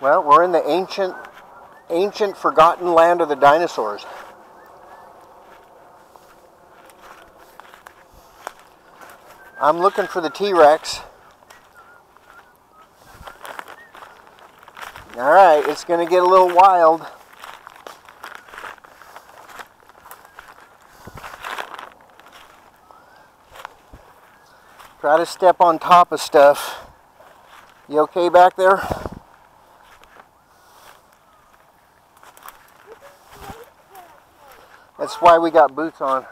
Well, we're in the ancient, ancient forgotten land of the dinosaurs. I'm looking for the T-Rex. All right, it's going to get a little wild. Try to step on top of stuff. You okay back there? That's why we got boots on.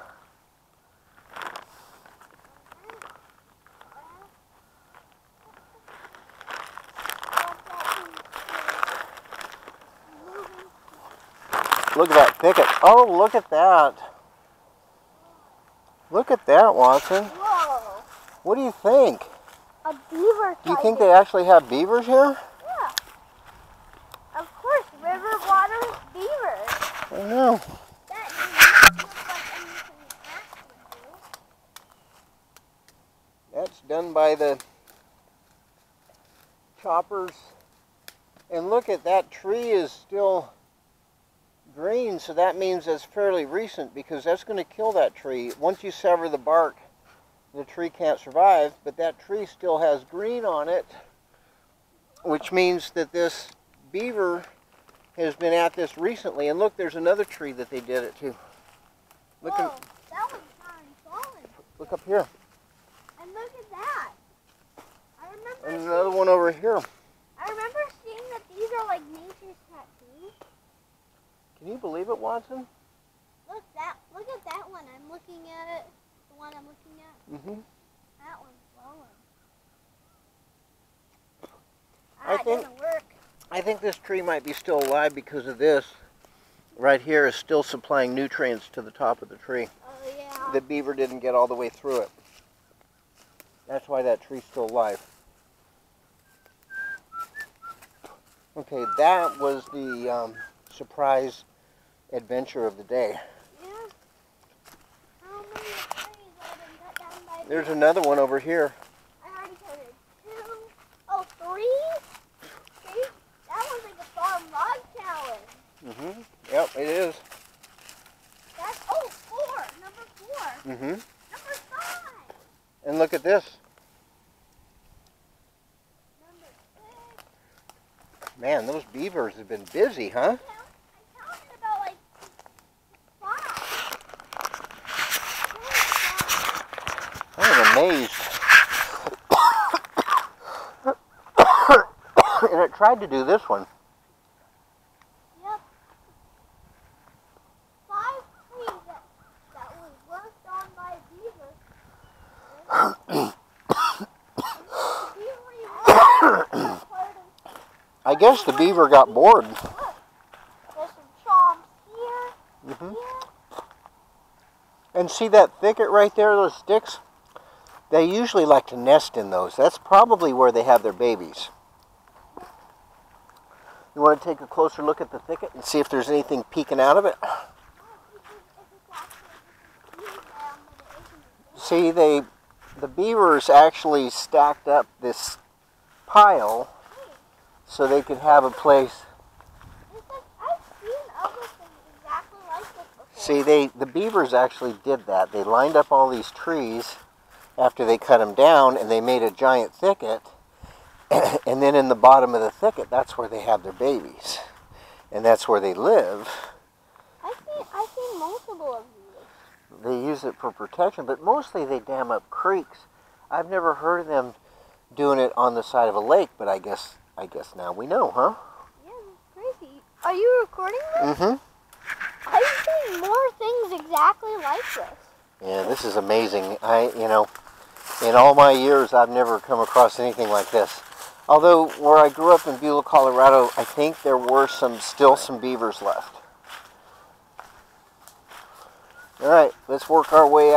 Look at that thicket. Oh, look at that. Look at that, Watson. Whoa. What do you think? A beaver Do you think they actually have beavers here? Yeah. Of course, river water beavers. I know. That doesn't look like anything Ash would do. That's done by the choppers. And look at that tree is still green, so that means it's fairly recent because that's going to kill that tree. Once you sever the bark, the tree can't survive, but that tree still has green on it, which means that this beaver has been at this recently. And look, there's another tree that they did it to. Look, Whoa, at, that one's not fallen. look up here. And look at that. I remember. And another one over here. I remember seeing that these are like nature's tattoos. Can you believe it, Watson? Look that. Look at that one. I'm looking at it. The one I'm looking at. Mm-hmm. That one's. I Ah, it think- doesn't work. I think this tree might be still alive because of this. Right here is still supplying nutrients to the top of the tree. Oh yeah. The beaver didn't get all the way through it. That's why that tree's still alive. Okay, that was the um, surprise adventure of the day. Yeah. How many trees have been cut down by There's another one over here. I already counted two. Oh, three? See? That one's like a farm log cabin. Mm-hmm. Yep, it is. That's, oh, four. Number four. Mm-hmm. Number five. And look at this. Number six. Man, those beavers have been busy, huh? I counted about like five. I'm amazed. and it tried to do this one. cow. Yep. Five trees that, that was worked on by a beaver. Beaver even part of I guess the beaver got bored. There's some chomps here, hmm here. And see that thicket right there, those sticks? They usually like to nest in those. That's probably where they have their babies. You want to take a closer look at the thicket and see if there's anything peeking out of it? See, they, the beavers actually stacked up this pile so they could have a place. See, they the beavers actually did that. They lined up all these trees after they cut them down, and they made a giant thicket. and then in the bottom of the thicket, that's where they have their babies, and that's where they live. I see, I see multiple of these. They use it for protection, but mostly they dam up creeks. I've never heard of them doing it on the side of a lake, but I guess I guess now we know, huh? Yeah, crazy. Are you recording this? Mm-hmm. I've seen more things exactly like this. Yeah, this is amazing. I, you know, in all my years, I've never come across anything like this. Although where I grew up in Beulah, Colorado, I think there were some still some beavers left. All right, let's work our way out.